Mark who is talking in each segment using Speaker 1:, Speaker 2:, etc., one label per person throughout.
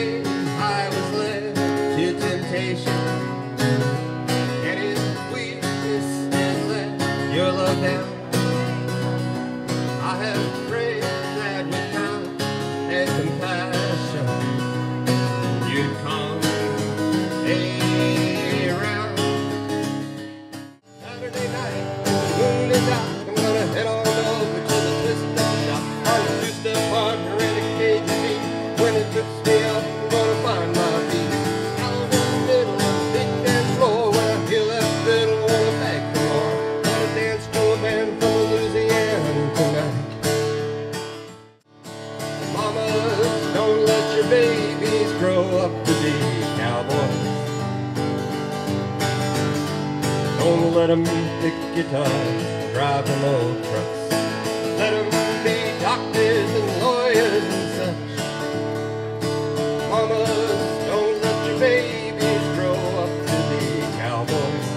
Speaker 1: I was led to temptation. And weakness let your love down. Mamas, don't let your babies grow up to be cowboys. Don't let them pick guitars, drive them old trucks. Let them be doctors and lawyers and such. Mamas, don't let your babies grow up to be cowboys.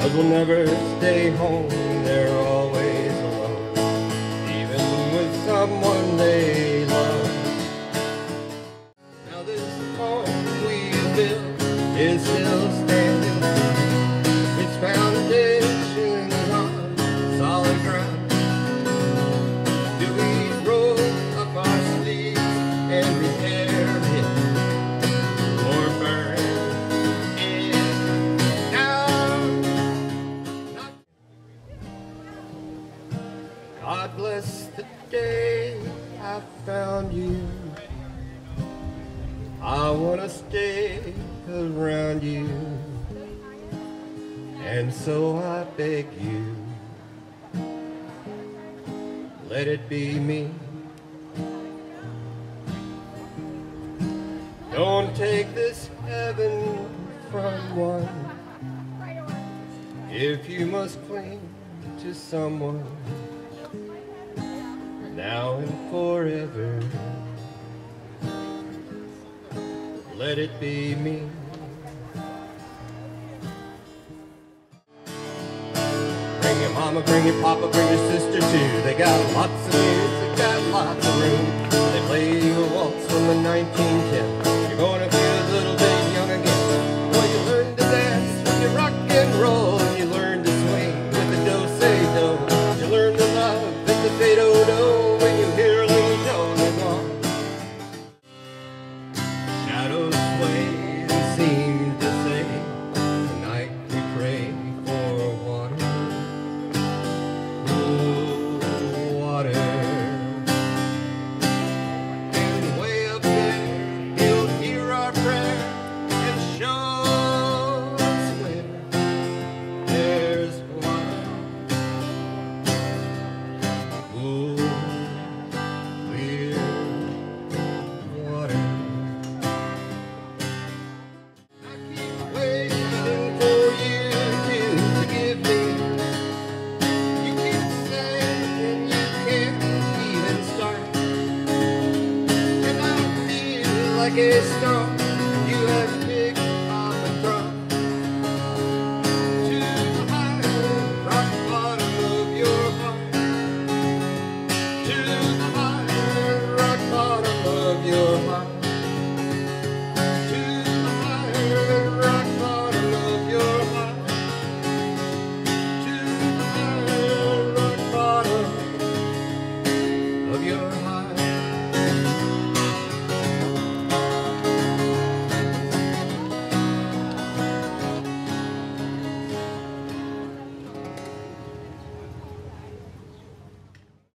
Speaker 1: Cause we'll never stay home, they're always with someone they God bless the day I found you. I wanna stay around you. And so I beg you, let it be me. Don't take this heaven from one. If you must cling to someone now and forever. Let it be me. Bring your mama, bring your papa, bring your sister too. They got lots of music, got lots of room. They play a waltz from the 1910. Like a storm